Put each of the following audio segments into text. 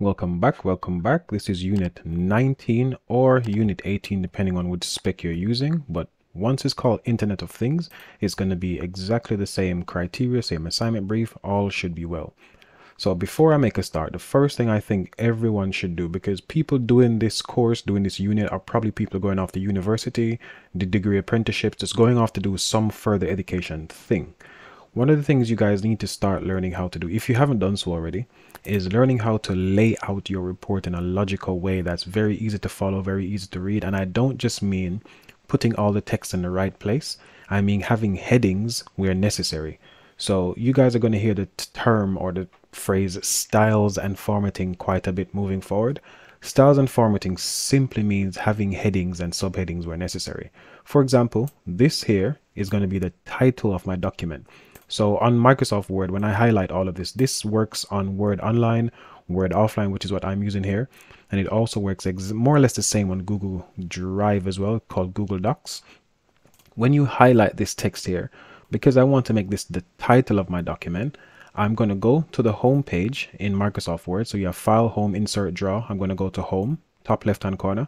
Welcome back, welcome back. This is unit 19 or unit 18 depending on which spec you're using. But once it's called Internet of Things, it's going to be exactly the same criteria, same assignment brief, all should be well. So before I make a start, the first thing I think everyone should do, because people doing this course, doing this unit, are probably people going off to university, the degree apprenticeships, just going off to do some further education thing. One of the things you guys need to start learning how to do, if you haven't done so already, is learning how to lay out your report in a logical way that's very easy to follow, very easy to read. And I don't just mean putting all the text in the right place, I mean having headings where necessary. So you guys are going to hear the term or the phrase styles and formatting quite a bit moving forward. Styles and formatting simply means having headings and subheadings where necessary. For example, this here is going to be the title of my document. So on Microsoft Word, when I highlight all of this, this works on Word Online, Word Offline, which is what I'm using here. And it also works more or less the same on Google Drive as well, called Google Docs. When you highlight this text here, because I want to make this the title of my document, I'm going to go to the home page in Microsoft Word. So you have File, Home, Insert, Draw. I'm going to go to Home, top left-hand corner.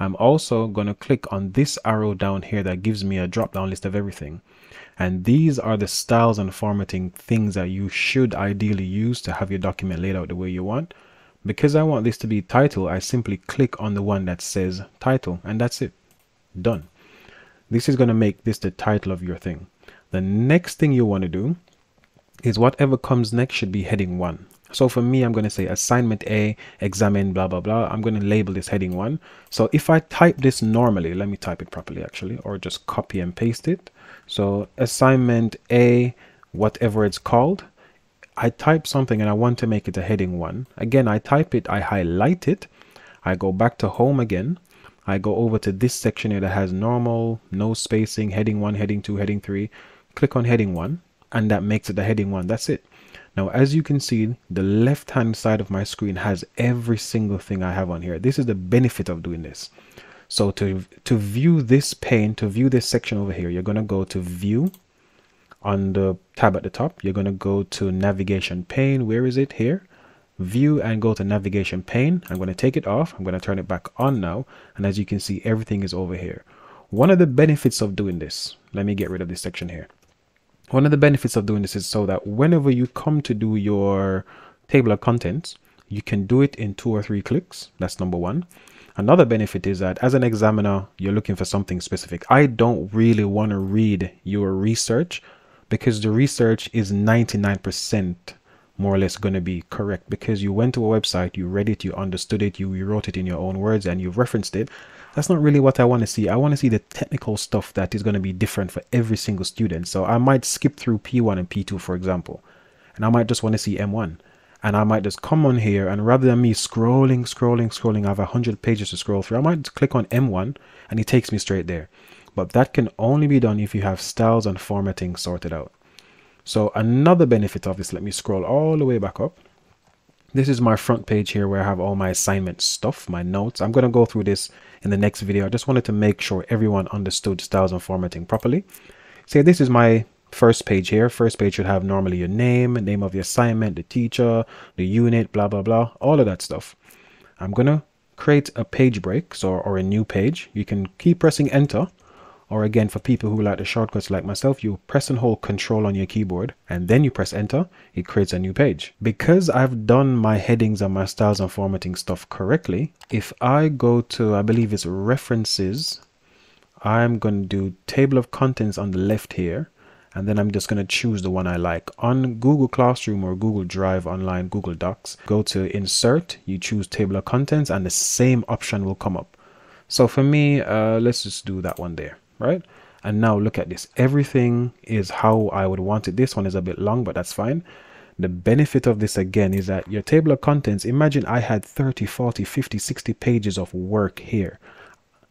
I'm also going to click on this arrow down here that gives me a drop-down list of everything. And these are the styles and formatting things that you should ideally use to have your document laid out the way you want. Because I want this to be title, I simply click on the one that says title and that's it. Done. This is going to make this the title of your thing. The next thing you want to do is whatever comes next should be heading one. So for me, I'm going to say assignment A, examine, blah, blah, blah. I'm going to label this heading one. So if I type this normally, let me type it properly actually, or just copy and paste it. So assignment A, whatever it's called, I type something and I want to make it a heading one. Again, I type it, I highlight it, I go back to home again. I go over to this section here that has normal, no spacing, heading one, heading two, heading three. Click on heading one and that makes it the heading one. That's it. Now, as you can see, the left hand side of my screen has every single thing I have on here. This is the benefit of doing this. So to, to view this pane, to view this section over here, you're going to go to view on the tab at the top. You're going to go to navigation pane. Where is it? Here. View and go to navigation pane. I'm going to take it off. I'm going to turn it back on now. And as you can see, everything is over here. One of the benefits of doing this, let me get rid of this section here. One of the benefits of doing this is so that whenever you come to do your table of contents, you can do it in two or three clicks. That's number one. Another benefit is that as an examiner, you're looking for something specific. I don't really want to read your research because the research is 99% more or less going to be correct because you went to a website, you read it, you understood it, you wrote it in your own words, and you've referenced it. That's not really what I want to see. I want to see the technical stuff that is going to be different for every single student. So I might skip through P1 and P2, for example, and I might just want to see M1 and I might just come on here and rather than me scrolling, scrolling, scrolling, I have a hundred pages to scroll through. I might click on M1 and it takes me straight there. But that can only be done if you have styles and formatting sorted out. So another benefit of this, let me scroll all the way back up. This is my front page here where I have all my assignment stuff, my notes. I'm going to go through this in the next video. I just wanted to make sure everyone understood styles and formatting properly. So this is my first page here. First page should have normally your name, name of the assignment, the teacher, the unit, blah, blah, blah, all of that stuff. I'm going to create a page break so, or a new page. You can keep pressing enter. Or again, for people who like the shortcuts like myself, you press and hold control on your keyboard and then you press enter. It creates a new page. Because I've done my headings and my styles and formatting stuff correctly, if I go to, I believe it's references, I'm going to do table of contents on the left here and then I'm just going to choose the one I like. On Google Classroom or Google Drive Online, Google Docs, go to Insert, you choose Table of Contents, and the same option will come up. So for me, uh, let's just do that one there, right? And now look at this. Everything is how I would want it. This one is a bit long, but that's fine. The benefit of this again is that your table of contents, imagine I had 30, 40, 50, 60 pages of work here.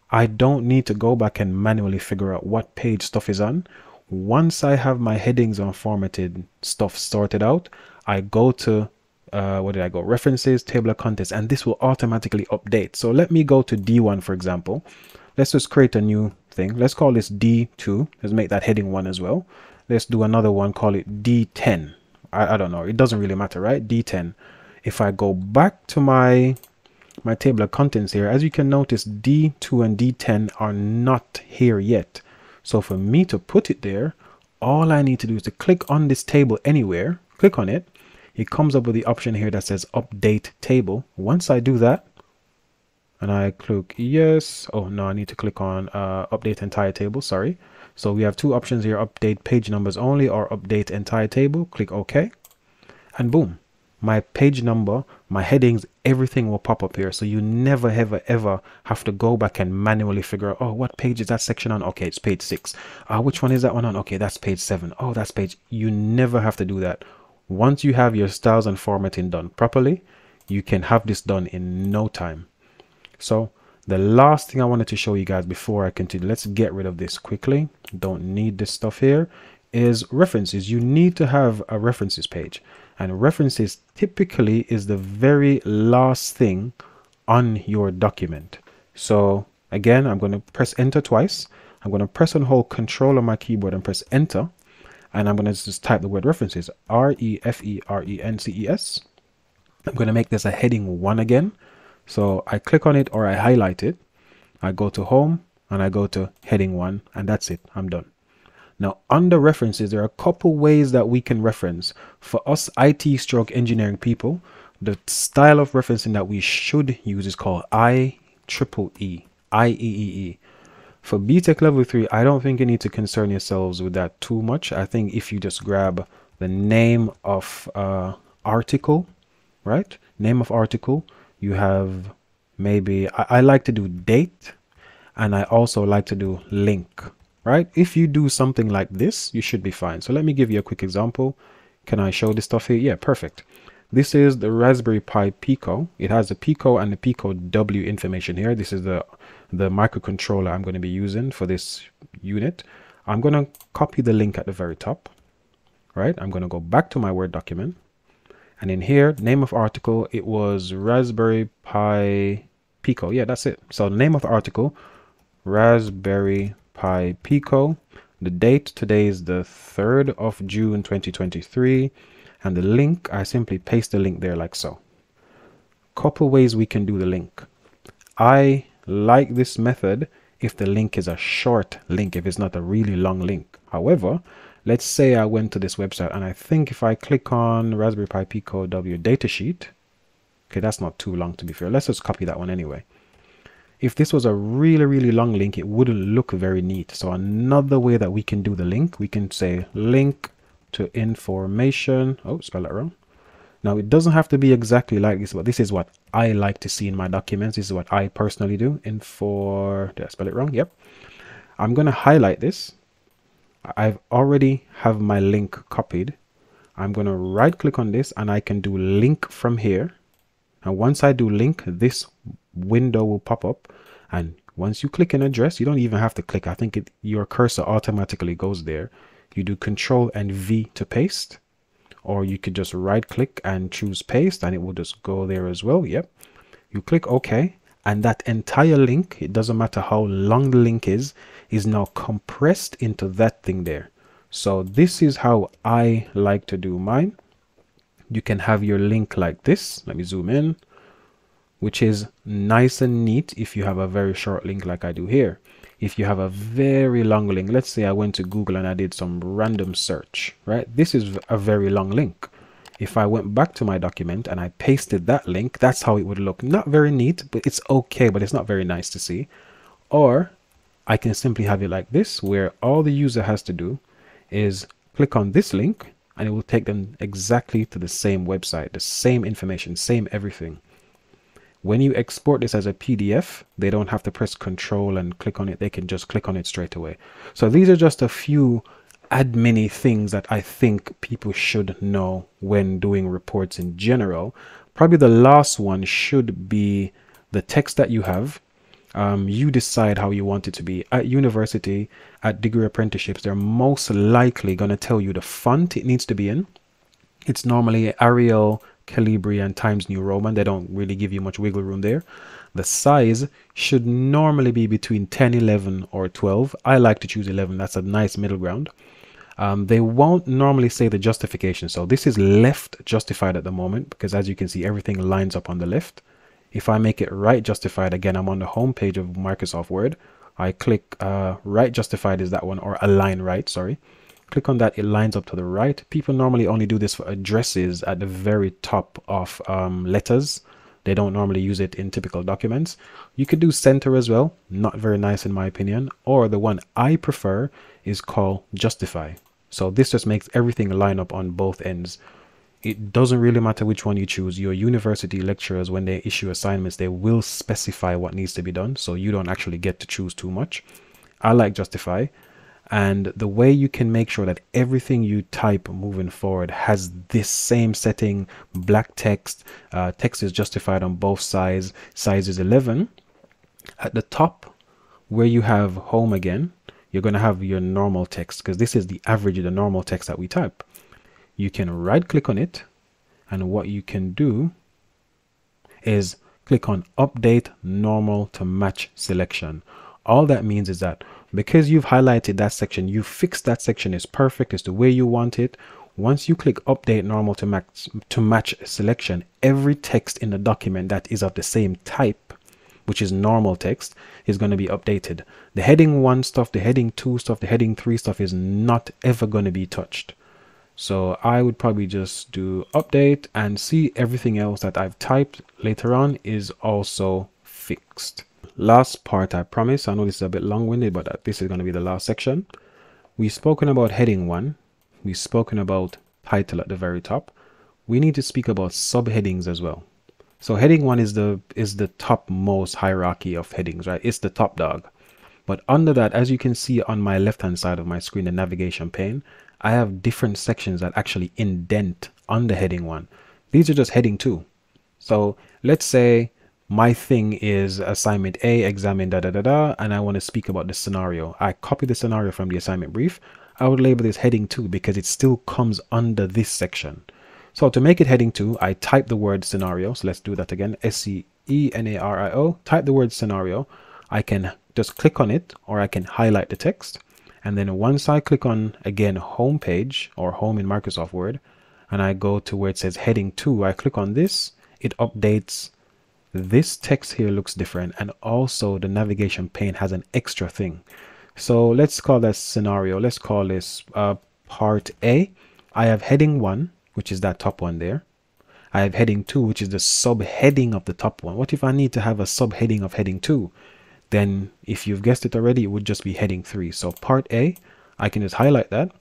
I don't need to go back and manually figure out what page stuff is on once I have my headings and formatted stuff sorted out, I go to uh, what did I go? References, table of contents, and this will automatically update. So let me go to D1, for example. Let's just create a new thing. Let's call this D2. Let's make that heading one as well. Let's do another one, call it D10. I, I don't know. It doesn't really matter, right? D10. If I go back to my my table of contents here, as you can notice, D2 and D10 are not here yet. So for me to put it there, all I need to do is to click on this table anywhere, click on it. It comes up with the option here that says update table. Once I do that, and I click yes, oh no, I need to click on uh, update entire table, sorry. So we have two options here, update page numbers only or update entire table. Click OK. And boom, my page number, my headings, everything will pop up here. So you never, ever, ever have to go back and manually figure out, oh, what page is that section on? Okay, it's page six. Uh, which one is that one on? Okay, that's page seven. Oh, that's page. You never have to do that. Once you have your styles and formatting done properly, you can have this done in no time. So the last thing I wanted to show you guys before I continue, let's get rid of this quickly. Don't need this stuff here is references. You need to have a references page and references typically is the very last thing on your document. So again, I'm going to press enter twice. I'm going to press and hold control on my keyboard and press enter. And I'm going to just type the word references, R-E-F-E-R-E-N-C-E-S. I'm going to make this a heading one again. So I click on it or I highlight it. I go to home and I go to heading one and that's it. I'm done. Now, under references, there are a couple ways that we can reference. For us IT stroke engineering people, the style of referencing that we should use is called I triple E, IEEE. For BTEC level 3, I don't think you need to concern yourselves with that too much. I think if you just grab the name of uh, article, right? Name of article, you have maybe, I, I like to do date, and I also like to do link right? If you do something like this, you should be fine. So let me give you a quick example. Can I show this stuff here? Yeah, perfect. This is the Raspberry Pi Pico. It has the Pico and the Pico W information here. This is the, the microcontroller I'm going to be using for this unit. I'm going to copy the link at the very top, right? I'm going to go back to my Word document. And in here, name of article, it was Raspberry Pi Pico. Yeah, that's it. So name of the article, Raspberry Pi Pico. The date today is the 3rd of June 2023 and the link I simply paste the link there like so. Couple ways we can do the link. I like this method if the link is a short link, if it's not a really long link. However, let's say I went to this website and I think if I click on Raspberry Pi Pico W datasheet, okay, that's not too long to be fair. Let's just copy that one anyway if this was a really, really long link, it wouldn't look very neat. So another way that we can do the link, we can say link to information. Oh, spell it wrong. Now it doesn't have to be exactly like this, but this is what I like to see in my documents. This is what I personally do. Info, did I spell it wrong? Yep. I'm going to highlight this. I've already have my link copied. I'm going to right click on this and I can do link from here. And once I do link, this window will pop up. And once you click an address you don't even have to click. I think it, your cursor automatically goes there. You do control and v to paste. Or you could just right click and choose paste and it will just go there as well. Yep. You click ok and that entire link it doesn't matter how long the link is is now compressed into that thing there. So this is how i like to do mine. You can have your link like this. Let me zoom in which is nice and neat if you have a very short link like I do here. If you have a very long link, let's say I went to Google and I did some random search, right? This is a very long link. If I went back to my document and I pasted that link, that's how it would look. Not very neat, but it's okay, but it's not very nice to see. Or I can simply have it like this, where all the user has to do is click on this link and it will take them exactly to the same website, the same information, same everything. When you export this as a PDF, they don't have to press control and click on it. They can just click on it straight away. So these are just a few admin things that I think people should know when doing reports in general. Probably the last one should be the text that you have. Um, you decide how you want it to be. At university, at degree apprenticeships, they're most likely going to tell you the font it needs to be in. It's normally Arial Calibri and Times New Roman. They don't really give you much wiggle room there. The size should normally be between 10, 11 or 12. I like to choose 11. That's a nice middle ground. um, they won't normally say the justification. So this is left justified at the moment because as you can see, everything lines up on the left. If I make it right justified, again, I'm on the home page of Microsoft Word. I click uh, right justified is that one or align right, sorry. Click on that, it lines up to the right. People normally only do this for addresses at the very top of um, letters. They don't normally use it in typical documents. You could do center as well, not very nice in my opinion. Or the one I prefer is called justify. So this just makes everything line up on both ends. It doesn't really matter which one you choose. Your university lecturers, when they issue assignments, they will specify what needs to be done. So you don't actually get to choose too much. I like justify and the way you can make sure that everything you type moving forward has this same setting black text uh, text is justified on both sides size is 11 at the top where you have home again you're going to have your normal text because this is the average of the normal text that we type. You can right click on it and what you can do is click on update normal to match selection. All that means is that because you've highlighted that section, you fixed that section is perfect, it's the way you want it. Once you click update normal to match to match selection, every text in the document that is of the same type, which is normal text, is going to be updated. The heading one stuff, the heading two stuff, the heading three stuff is not ever going to be touched. So I would probably just do update and see everything else that I've typed later on is also fixed last part I promise. I know this is a bit long-winded, but this is going to be the last section. We've spoken about heading one. We've spoken about title at the very top. We need to speak about subheadings as well. So heading one is the is the topmost hierarchy of headings, right? It's the top dog. But under that, as you can see on my left hand side of my screen, the navigation pane, I have different sections that actually indent under heading one. These are just heading two. So let's say my thing is assignment A, examine da da da da, and I want to speak about the scenario. I copy the scenario from the assignment brief. I would label this heading 2 because it still comes under this section. So to make it heading 2, I type the word scenario. So let's do that again. S-C-E-N-A-R-I-O. Type the word scenario. I can just click on it or I can highlight the text. And then once I click on, again, home page or home in Microsoft Word, and I go to where it says heading 2, I click on this, it updates this text here looks different and also the navigation pane has an extra thing. So let's call that scenario. Let's call this uh, part a. I have heading one which is that top one there. I have heading two which is the subheading of the top one. What if i need to have a subheading of heading two? Then if you've guessed it already it would just be heading three. So part a i can just highlight that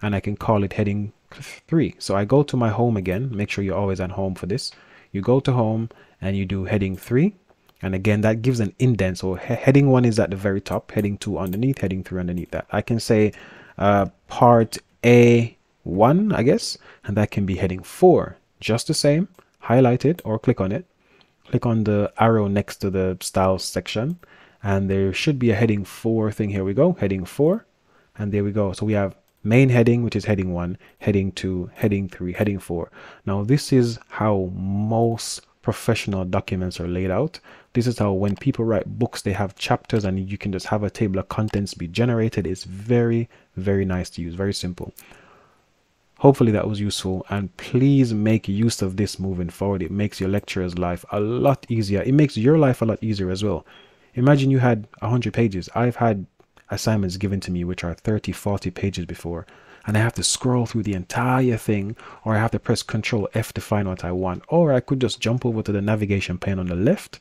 and i can call it heading three. So i go to my home again. Make sure you're always at home for this you go to home and you do heading 3 and again that gives an indent. So he heading 1 is at the very top heading 2 underneath heading 3 underneath that. I can say uh, part A1 I guess and that can be heading 4 just the same. Highlight it or click on it. Click on the arrow next to the styles section and there should be a heading 4 thing. Here we go heading 4 and there we go. So we have main heading which is heading 1 heading 2 heading 3 heading 4 now this is how most professional documents are laid out. This is how when people write books, they have chapters and you can just have a table of contents be generated. It's very, very nice to use, very simple. Hopefully that was useful and please make use of this moving forward. It makes your lecturer's life a lot easier. It makes your life a lot easier as well. Imagine you had 100 pages. I've had assignments given to me which are 30, 40 pages before and I have to scroll through the entire thing or I have to press Control F to find what I want or I could just jump over to the navigation pane on the left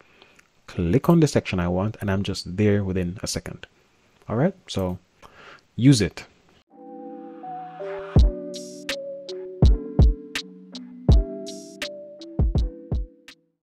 click on the section I want and I'm just there within a second. All right? So use it